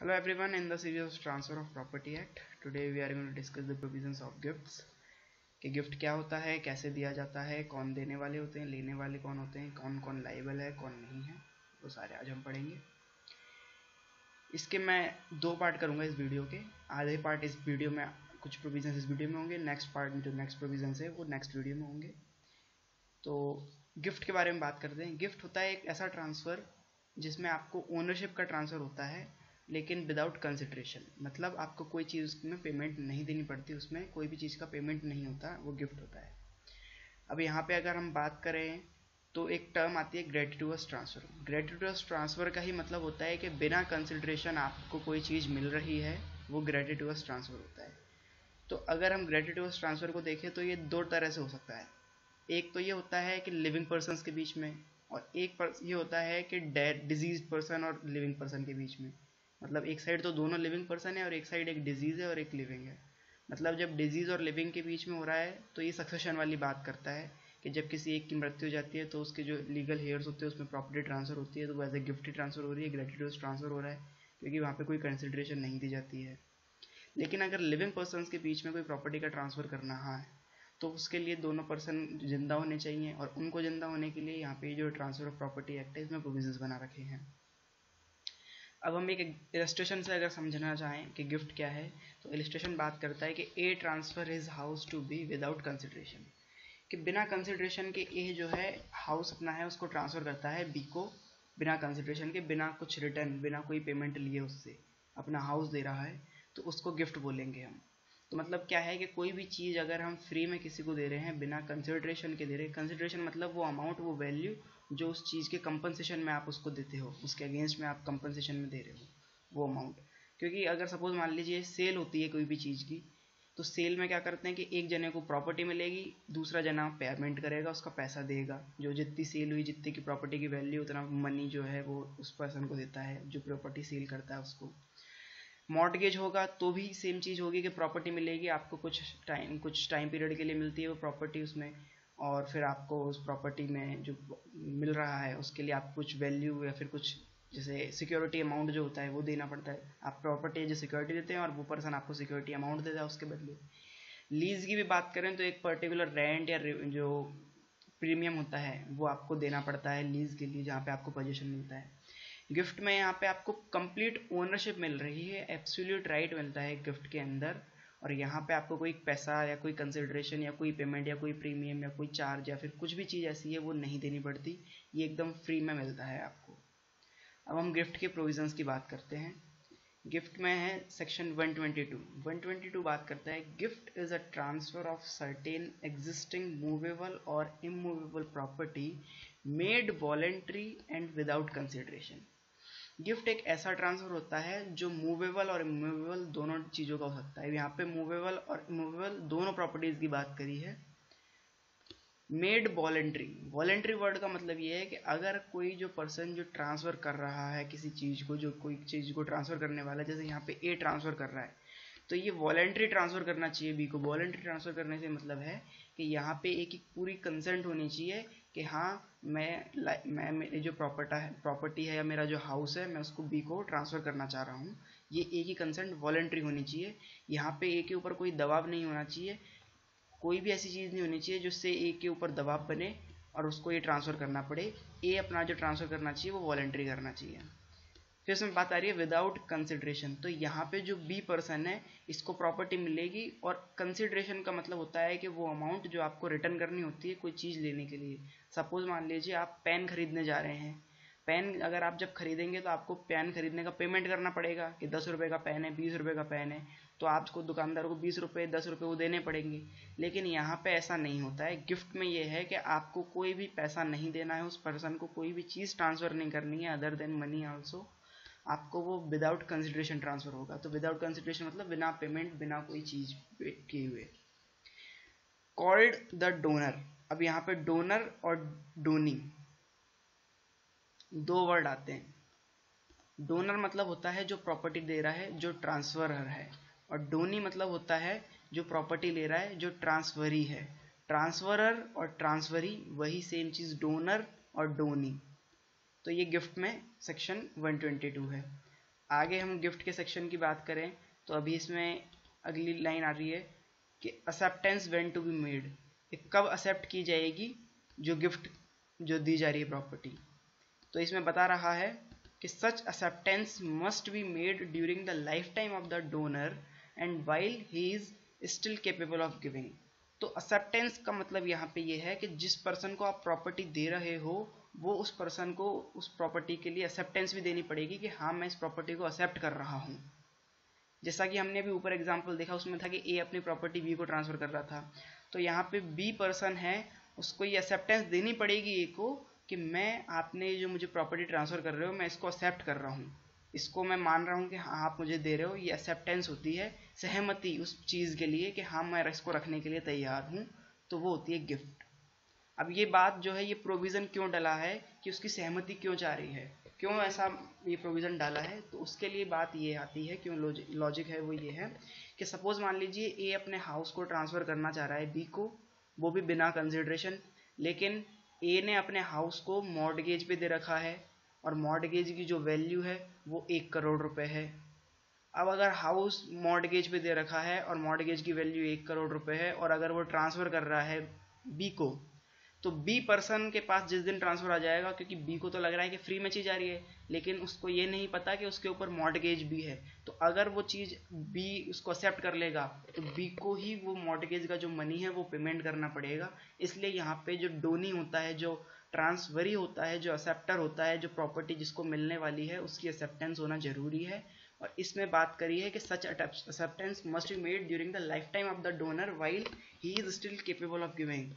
Hello everyone, in the series of Transfer of Property Act, today we are going to discuss the provisions of gifts. कि gift क्या होता है कैसे दिया जाता है कौन देने वाले होते हैं लेने वाले कौन होते हैं कौन कौन लाइबल है कौन नहीं है वो सारे आज हम पढ़ेंगे। इसके मैं दो पार्ट करूँगा इस वीडियो के। आधे पार्ट इस वीडियो में कुछ प्रोविज़न इस वीडियो में होंगे नेक्स्ट पार्ट जो नेक्स्ट प्रोविज़न है वो नेक्स्ट वीडियो में होंगे। तो गिफ्ट के बारे में बात करते हैं। गिफ्ट होता है एक ऐसा ट्रांसफ़र जिसमें आपको ओनरशिप का ट्रांसफ़र होता है। लेकिन विदाउट कंसिड्रेशन मतलब आपको कोई चीज़ उसमें पेमेंट नहीं देनी पड़ती, उसमें कोई भी चीज़ का पेमेंट नहीं होता, वो गिफ्ट होता है। अब यहाँ पे अगर हम बात करें तो एक टर्म आती है ग्रेटिट्यूस ट्रांसफ़र ग्रेटिट्यूस ट्रांसफ़र का ही मतलब होता है कि बिना कंसिड्रेशन आपको कोई चीज़ मिल रही है, वो ग्रेटिट्यूस ट्रांसफ़र होता है। तो अगर हम ग्रेटिट्यूस ट्रांसफ़र को देखें तो ये दो तरह से हो सकता है। एक तो ये होता है कि लिविंग पर्सन के बीच में, और एक ये होता है कि डेड डिज़ीज़ पर्सन और लिविंग पर्सन के बीच में। मतलब एक साइड तो दोनों लिविंग पर्सन है और एक साइड एक डिज़ीज़ है और एक लिविंग है। मतलब जब डिज़ीज़ और लिविंग के बीच में हो रहा है तो ये सक्सेशन वाली बात करता है कि जब किसी एक की मृत्यु हो जाती है तो उसके जो लीगल हेयर्स होते हैं, उसमें प्रॉपर्टी ट्रांसफ़र होती है तो वैसे गिफ्ट ट्रांसफ़र हो रही है ग्रेटिट्यूड ट्रांसफ़र हो रहा है, क्योंकि वहाँ पे कोई कंसिड्रेशन नहीं दी जाती है। लेकिन अगर लिविंग पर्सन के बीच में कोई प्रॉपर्टी का ट्रांसफ़र करना है तो उसके लिए दोनों पर्सन ज़िंदा होने चाहिए और उनको ज़िंदा होने के लिए यहाँ पे जो ट्रांसफ़र ऑफ़ प्रॉपर्टी एक्ट है, इसमें प्रोविजंस बना रखे हैं। अब हम एक इलस्ट्रेशन से अगर समझना चाहें कि गिफ्ट क्या है तो इलस्ट्रेशन बात करता है कि a transfer is house to be without consideration कि बिना कंसिड्रेशन के ए जो है हाउस अपना है, उसको ट्रांसफ़र करता है बी को बिना कंसिड्रेशन के, बिना कुछ रिटर्न बिना कोई पेमेंट लिए उससे, अपना हाउस दे रहा है तो उसको गिफ्ट बोलेंगे हम। तो मतलब क्या है कि कोई भी चीज़ अगर हम फ्री में किसी को दे रहे हैं, बिना कंसिड्रेशन के दे रहे हैं कंसिड्रेशन मतलब वो अमाउंट वो वैल्यू जो उस चीज़ के कंपनसेशन में आप उसको देते हो, उसके अगेंस्ट में आप कंपनसेशन में दे रहे हो, वो अमाउंट क्योंकि अगर सपोज़ मान लीजिए सेल होती है कोई भी चीज़ की तो सेल में क्या करते हैं कि एक जने को प्रॉपर्टी मिलेगी, दूसरा जना पेमेंट करेगा, उसका पैसा देगा. जो जितनी सेल हुई, जितनी की प्रॉपर्टी की वैल्यू उतना मनी जो है वो उस पर्सन को देता है, जो प्रॉपर्टी सेल करता है उसको. मॉडगेज होगा तो भी सेम चीज़ होगी कि प्रॉपर्टी मिलेगी, आपको कुछ टाइम कुछ टाइम पीरियड के लिए मिलती है वो प्रॉपर्टी उसमें, और फिर आपको उस प्रॉपर्टी में जो मिल रहा है, उसके लिए आप कुछ वैल्यू या फिर कुछ, जैसे सिक्योरिटी अमाउंट जो होता है, वो देना पड़ता है। आप प्रॉपर्टी जो सिक्योरिटी देते हैं और वो पर्सन आपको सिक्योरिटी अमाउंट देता है उसके बदले। लीज की भी बात करें तो एक पर्टिकुलर रेंट या जो प्रीमियम होता है, वो आपको देना पड़ता है लीज के लिए, जहाँ पे आपको पोजीशन मिलता है। गिफ्ट में यहाँ पे आपको कंप्लीट ओनरशिप मिल रही है एब्सोल्यूट राइट मिलता है गिफ्ट के अंदर। और यहाँ पे आपको कोई पैसा या कोई कंसिड्रेशन या कोई पेमेंट या कोई प्रीमियम या कोई चार्ज या फिर कुछ भी चीज़ ऐसी है, वो नहीं देनी पड़ती। ये एकदम फ्री में मिलता है आपको। अब हम गिफ्ट के प्रोविजंस की बात करते हैं। गिफ्ट में है सेक्शन 122 122 बात करता है, gift is a transfer of certain existing movable और immovable property made voluntary and without consideration gift एक ऐसा ट्रांसफ़र होता है जो मूवेबल और इमूवेबल दोनों चीज़ों का हो सकता है। यहाँ पे मूवेबल और इमूवेबल दोनों प्रॉपर्टीज़ की बात करी है। मेड वॉलेंट्री वॉलेंट्री वर्ड का मतलब ये है कि अगर कोई जो पर्सन जो ट्रांसफ़र कर रहा है किसी चीज़ को, जो कोई चीज़ को ट्रांसफ़र करने वाला जैसे यहाँ पे ए ट्रांसफ़र कर रहा है तो ये वॉलेंट्री ट्रांसफ़र करना चाहिए बी को। वॉलेंट्री ट्रांसफ़र करने से मतलब है कि यहाँ पे एक पूरी कंसेंट होनी चाहिए कि हाँ मैं मैं, मेरी जो प्रॉपर्टा है प्रॉपर्टी है या मेरा जो हाउस है, मैं उसको बी को ट्रांसफ़र करना चाह रहा हूँ। ये ए की कंसेंट वॉलेंट्री होनी चाहिए। यहाँ पे ए के ऊपर कोई दबाव नहीं होना चाहिए। कोई भी ऐसी चीज़ नहीं होनी चाहिए जिससे ए के ऊपर दबाव बने और उसको ये ट्रांसफ़र करना पड़े। ए अपना जो ट्रांसफ़र करना चाहिए, वो वॉलेंट्री करना चाहिए। फिर इसमें बात आ रही है विदाउट कंसिड्रेशन तो यहाँ पे जो बी पर्सन है, इसको प्रॉपर्टी मिलेगी और कंसिड्रेशन का मतलब होता है कि वो अमाउंट जो आपको रिटर्न करनी होती है कोई चीज़ लेने के लिए। सपोज़ मान लीजिए आप पेन खरीदने जा रहे हैं। पेन अगर आप जब खरीदेंगे तो आपको पेन खरीदने का पेमेंट करना पड़ेगा कि दस रुपये का पेन है, बीस रुपये का पेन है। तो आपको दुकानदार को बीस रुपये दस रुपये वो देने पड़ेंगे। लेकिन यहाँ पे ऐसा नहीं होता है। गिफ्ट में ये है कि आपको कोई भी पैसा नहीं देना है, उस पर्सन को कोई भी चीज़ ट्रांसफ़र नहीं करनी है अदर देन मनी ऑल्सो आपको वो विदाउट कंसिड्रेशन ट्रांसफ़र होगा। तो विदाउट कंसिड्रेशन मतलब बिना पेमेंट बिना कोई चीज़ किए हुए। कॉल्ड द डोनर अब यहाँ पे डोनर और डोनी दो वर्ड आते हैं। डोनर मतलब होता है जो प्रॉपर्टी दे रहा है, जो ट्रांसफरर है। और डोनी मतलब होता है जो प्रॉपर्टी ले रहा है, जो ट्रांसफरी है। ट्रांसफरर और ट्रांसफरी वही सेम चीज़ डोनर और डोनी तो ये गिफ्ट में सेक्शन 122 है। आगे हम गिफ्ट के सेक्शन की बात करें तो अभी इसमें अगली लाइन आ रही है कि acceptance when to be made कब एक्सेप्ट की जाएगी जो गिफ्ट, जो दी जा रही है प्रॉपर्टी तो इसमें बता रहा है कि such acceptance must be made during the lifetime of the donor and while he is still capable of giving तो एक्सेप्टेंस का मतलब यहाँ पे ये यह है कि जिस पर्सन को आप प्रॉपर्टी दे रहे हो वो उस पर्सन को उस प्रॉपर्टी के लिए एक्सेप्टेंस भी देनी पड़ेगी कि हाँ मैं इस प्रॉपर्टी को एक्सेप्ट कर रहा हूँ। जैसा कि हमने अभी ऊपर एग्ज़ाम्पल देखा, उसमें था कि ए अपनी प्रॉपर्टी बी को ट्रांसफ़र कर रहा था। तो यहाँ पे बी पर्सन है, उसको ये एक्सेप्टेंस देनी पड़ेगी ए को कि मैं, आपने जो मुझे प्रॉपर्टी ट्रांसफ़र कर रहे हो, मैं इसको एक्सेप्ट कर रहा हूँ। इसको मैं मान रहा हूँ कि हाँ आप मुझे दे रहे हो, ये एक्सेप्टेंस होती है सहमति उस चीज़ के लिए कि हाँ मैं इसको रखने के लिए तैयार हूँ। तो वो होती है गिफ्ट अब ये बात जो है, ये प्रोविज़न क्यों डला है कि उसकी सहमति क्यों चाह रही है? क्यों ऐसा ये प्रोविज़न डाला है? तो उसके लिए बात ये आती है, क्यों लॉजिक है वो ये है कि सपोज़ मान लीजिए ए अपने हाउस को ट्रांसफ़र करना चाह रहा है बी को, वो भी बिना कंसिड्रेशन लेकिन ए ने अपने हाउस को मॉडगेज पे दे रखा है और मॉडगेज की जो वैल्यू है, वो एक करोड़ रुपए है। अब अगर हाउस मॉडगेज पे दे रखा है और मॉडगेज की वैल्यू एक करोड़ रुपए है और अगर वो ट्रांसफ़र कर रहा है बी को तो बी पर्सन के पास जिस दिन ट्रांसफ़र आ जाएगा, क्योंकि बी को तो लग रहा है कि फ्री में चीज़ आ रही है, लेकिन उसको ये नहीं पता कि उसके ऊपर मॉडगेज भी है। तो अगर वो चीज़ बी उसको एक्सेप्ट कर लेगा तो बी को ही वो मॉडगेज का जो मनी है वो पेमेंट करना पड़ेगा। इसलिए यहाँ पे जो डोनी होता है, जो ट्रांसफरी होता है, जो एक्सेप्टर होता है, जो प्रॉपर्टी जिसको मिलने वाली है, उसकी एक्सेप्टेंस होना ज़रूरी है। और इसमें बात करी है कि such acceptance must be made during the lifetime of the donor while he is still capable of giving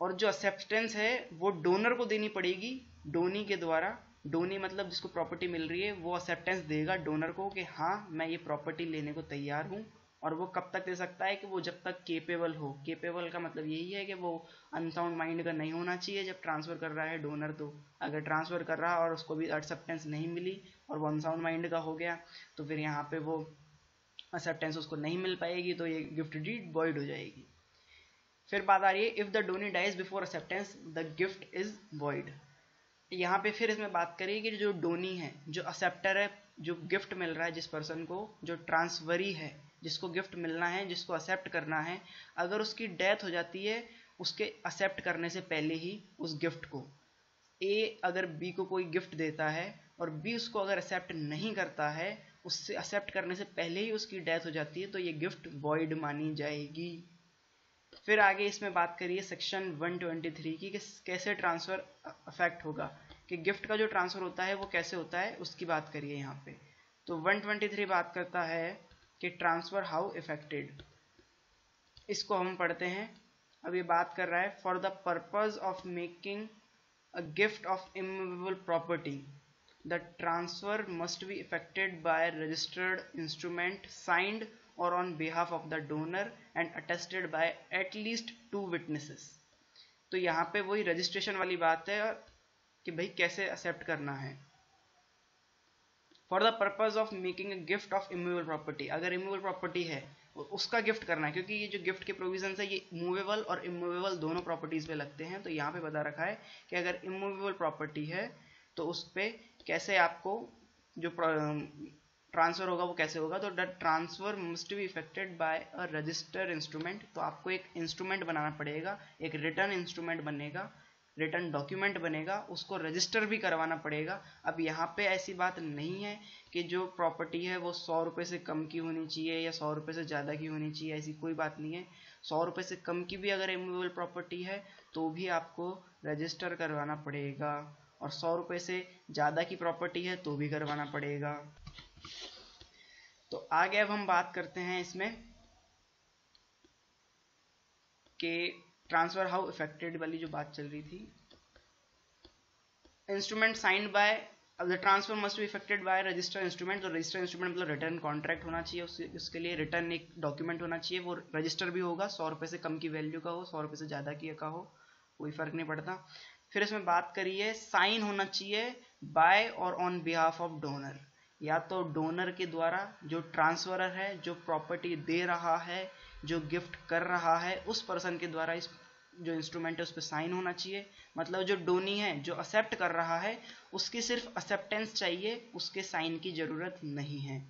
और जो एक्सेप्टेंस है, वो डोनर को देनी पड़ेगी। डोनी के द्वारा। डोनी मतलब जिसको प्रॉपर्टी मिल रही है, वो एक्सेप्टेंस देगा डोनर को कि हाँ मैं ये प्रॉपर्टी लेने को तैयार हूँ। और वो कब तक दे सकता है कि वो जब तक केपेबल हो। केपेबल का मतलब यही है कि वो अनसाउंड माइंड का नहीं होना चाहिए जब ट्रांसफ़र कर रहा है डोनर तो। अगर ट्रांसफ़र कर रहा और उसको भी एक्सेप्टेंस नहीं मिली और वो अनसाउंड माइंड का हो गया तो फिर यहाँ पे वो एक्सेप्टेंस उसको नहीं मिल पाएगी तो ये गिफ्ट डीड बॉइड हो जाएगी। फिर बात आ रही है if the donee dies before acceptance the gift is void यहाँ पे फिर इसमें बात करिए कि जो डोनी है, जो एक्सेप्टर है, जो गिफ्ट मिल रहा है जिस पर्सन को, जो ट्रांसफरी है, जिसको गिफ्ट मिलना है, जिसको एक्सेप्ट करना है, अगर उसकी डेथ हो जाती है, उसके एक्सेप्ट करने से पहले ही उस गिफ्ट को। ए अगर बी को कोई गिफ्ट देता है और बी उसको अगर एक्सेप्ट नहीं करता है, उससे एक्सेप्ट करने से पहले ही उसकी डेथ हो जाती है तो ये गिफ्ट वॉइड मानी जाएगी। फिर आगे इसमें बात करिए सेक्शन 123 की कि कैसे ट्रांसफ़र अफेक्ट होगा, कि गिफ्ट का जो ट्रांसफ़र होता है वो कैसे होता है, उसकी बात करिए यहाँ पे। तो 123 बात करता है कि ट्रांसफ़र हाउ इफेक्टेड इसको हम पढ़ते हैं। अब ये बात कर रहा है for the purpose of making a gift of immovable property the transfer must be effected by registered instrument signed or on behalf of the donor and attested by at least two witnesses. तो यहाँ पे वही registration वाली बात है कि भाई कैसे एक्सेप्ट करना है। For the purpose of making a gift of immovable property अगर इमूवेबल प्रॉपर्टी है उसका गिफ्ट करना है, क्योंकि ये जो गिफ्ट के प्रोविज़न है, ये मूवेबल और इमूवेबल दोनों प्रॉपर्टीज़ पे लगते हैं। तो यहाँ पे बता रखा है कि अगर इमूवेबल प्रॉपर्टी है तो उस पर कैसे आपको जो ट्रांसफ़र होगा, वो कैसे होगा? तो the transfer must be effected by a register instrument तो आपको एक इंस्ट्रूमेंट बनाना पड़ेगा, एक रिटर्न इंस्ट्रूमेंट बनेगा रिटर्न डॉक्यूमेंट बनेगा, उसको रजिस्टर भी करवाना पड़ेगा। अब यहाँ पे ऐसी बात नहीं है कि जो प्रॉपर्टी है वो सौ रुपये से कम की होनी चाहिए या सौ रुपये से ज़्यादा की होनी चाहिए, ऐसी कोई बात नहीं है। सौ रुपये से कम की भी अगर इमूवेबल प्रॉपर्टी है तो भी आपको रजिस्टर करवाना पड़ेगा। और सौ रुपये से ज़्यादा की प्रॉपर्टी है तो भी करवाना पड़ेगा। तो आगे अब हम बात करते हैं इसमें कि ट्रांसफ़र हाउ इफेक्टेड वाली जो बात चल रही थी। Instrument signed by the transfer must be effected by register instrument तो रजिस्टर इंस्ट्रूमेंट मतलब रिटर्न कॉन्ट्रैक्ट होना चाहिए उसके उसके लिए रिटर्न एक डॉक्यूमेंट होना चाहिए, वो रजिस्टर भी होगा, सौ रुपये से कम की वैल्यू का हो, सौ रुपये से ज़्यादा की का हो, कोई फ़र्क नहीं पड़ता। फिर इसमें बात करिए साइन होना चाहिए बाय और ऑन बिहाफ ऑफ़ डोनर या तो डोनर के द्वारा जो ट्रांसफरर है, जो प्रॉपर्टी दे रहा है, जो गिफ्ट कर रहा है, उस पर्सन के द्वारा इस जो इंस्ट्रूमेंट है, उस पर साइन होना चाहिए। मतलब जो डोनी है, जो एक्सेप्ट कर रहा है, उसकी सिर्फ़ एक्सेप्टेंस चाहिए, उसके साइन की ज़रूरत नहीं है।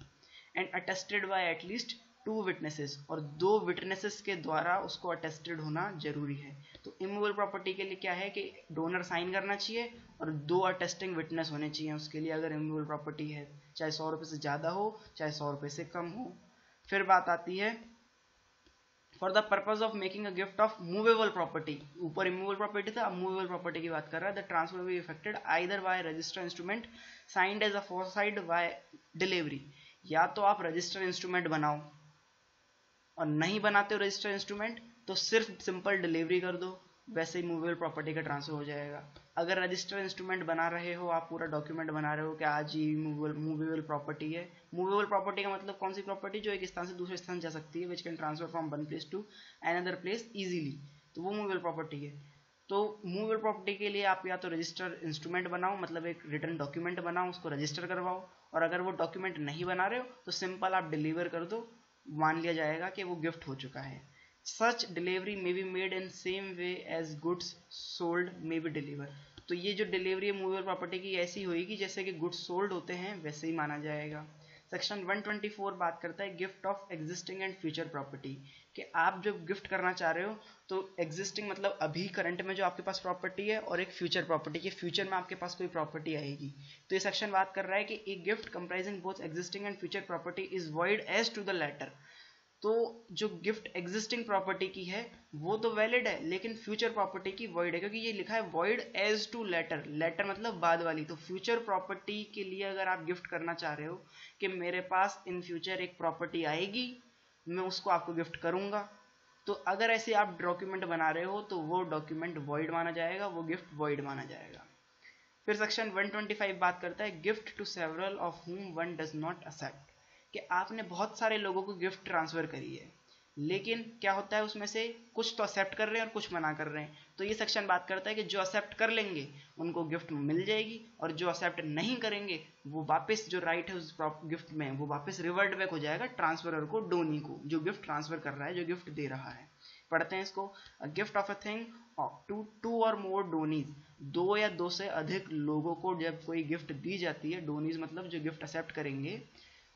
And attested by at least two witnesses और दो विटनेसेस के द्वारा उसको अटेस्टेड होना ज़रूरी है। तो इमूवल प्रॉपर्टी के लिए क्या है कि डोनर साइन करना चाहिए और दो अटेस्टिंग विटनेस होने चाहिए उसके लिए, अगर इमूवल प्रॉपर्टी है। चाहे सौ रुपये से ज़्यादा हो, चाहे सौ रुपये से कम हो। फिर बात आती है for the purpose of making a gift of movable property ऊपर इमूवेबल प्रॉपर्टी था, अब मूवेबल प्रॉपर्टी की बात कर रहा है the transfer be effected either by register instrument signed as aforesaid by delivery या तो आप रजिस्टर इंस्ट्रूमेंट बनाओ, और नहीं बनाते हो रजिस्टर इंस्ट्रूमेंट तो सिर्फ़ सिंपल डिलीवरी कर दो। वैसे ही मूवेबल प्रॉपर्टी का ट्रांसफ़र हो जाएगा। अगर रजिस्टर इंस्ट्रूमेंट बना रहे हो, आप पूरा डॉक्यूमेंट बना रहे हो कि आज ही मूवेबल मूवेबल प्रॉपर्टी है। मूवेबल प्रॉपर्टी का मतलब कौन सी प्रॉपर्टी जो एक स्थान से दूसरे स्थान जा सकती है which can transfer from one place to another place easily तो वो मूवेबल प्रॉपर्टी है। तो मूवेबल प्रॉपर्टी के लिए आप या तो रजिस्टर इंस्ट्रूमेंट बनाओ मतलब एक रिटर्न डॉक्यूमेंट बनाओ, उसको रजिस्टर करवाओ। और अगर वो डॉक्यूमेंट नहीं बना रहे हो तो सिंपल आप डिलीवर कर दो। मान लिया जाएगा कि वो गिफ्ट हो चुका है। Such delivery may be made in same way as goods sold may be deliver तो ये जो डिलीवरी है मूवेबल प्रॉपर्टी की ऐसी होगी जैसे कि गुड्स सोल्ड होते हैं, वैसे ही माना जाएगा। सेक्शन 124 बात करता है gift of existing and future property कि आप जब गिफ्ट करना चाह रहे हो तो एग्जिस्टिंग मतलब अभी करंट में जो आपके पास प्रॉपर्टी है और एक फ्यूचर प्रॉपर्टी के फ्यूचर में आपके पास कोई प्रॉपर्टी आएगी। तो ये सेक्शन बात कर रहा है कि एक gift comprising both existing and future property is void as to the latter तो जो गिफ्ट एग्जिस्टिंग प्रॉपर्टी की है, वो तो वैलिड है, लेकिन फ्यूचर प्रॉपर्टी की वॉइड है, क्योंकि ये लिखा है void as to latter latter मतलब बाद वाली। तो फ्यूचर प्रॉपर्टी के लिए अगर आप गिफ्ट करना चाह रहे हो कि मेरे पास इन फ्यूचर एक प्रॉपर्टी आएगी, मैं उसको आपको गिफ्ट करूँगा। तो अगर ऐसे आप डॉक्यूमेंट बना रहे हो तो वो डॉक्यूमेंट वॉइड माना जाएगा, वो गिफ्ट वॉइड माना जाएगा। फिर सेक्शन 125 बात करता है gift to several of whom one does not accept कि आपने बहुत सारे लोगों को गिफ्ट ट्रांसफ़र करी है। लेकिन क्या होता है उसमें से कुछ तो एक्सेप्ट कर रहे हैं और कुछ मना कर रहे हैं। तो ये सेक्शन बात करता है कि जो एक्सेप्ट कर लेंगे, उनको गिफ्ट मिल जाएगी और जो एक्सेप्ट नहीं करेंगे, वो वापस जो राइट है उस गिफ्ट में, वो वापस रिवर्ट बैक हो जाएगा ट्रांसफरर को डोनी को, जो गिफ्ट ट्रांसफ़र कर रहा है, जो गिफ्ट दे रहा है। पढ़ते हैं इसको। Gift of a thing to two or more donees दो या दो से अधिक लोगों को जब कोई गिफ्ट दी जाती है डोनीज मतलब जो गिफ्ट एक्सेप्ट करेंगे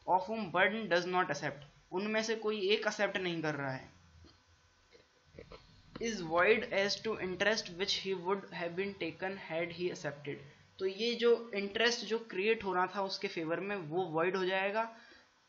of whom burden does not accept उनमें से कोई एक एक्सेप्ट नहीं कर रहा है। Is void as to interest which he would have been taken had he accepted तो ये जो इंटरेस्ट जो क्रिएट हो रहा था उसके फेवर में वो वॉइड हो जाएगा,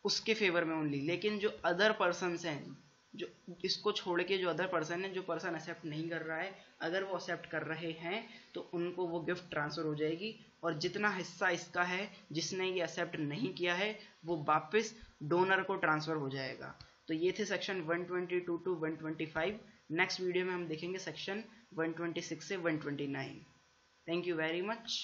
उसके फेवर में ओनली लेकिन जो अदर पर्सन हैं, जो इसको छोड़ के जो अदर पर्सन है, जो पर्सन एक्सेप्ट नहीं कर रहा है, अगर वो एक्सेप्ट कर रहे हैं तो उनको वो गिफ्ट ट्रांसफ़र हो जाएगी। और जितना हिस्सा इसका है, जिसने ये एक्सेप्ट नहीं किया है, वो वापस डोनर को ट्रांसफ़र हो जाएगा। तो ये थे सेक्शन 122 टू 125 नेक्स्ट वीडियो में हम देखेंगे सेक्शन 126 से 129 थैंक यू वेरी मच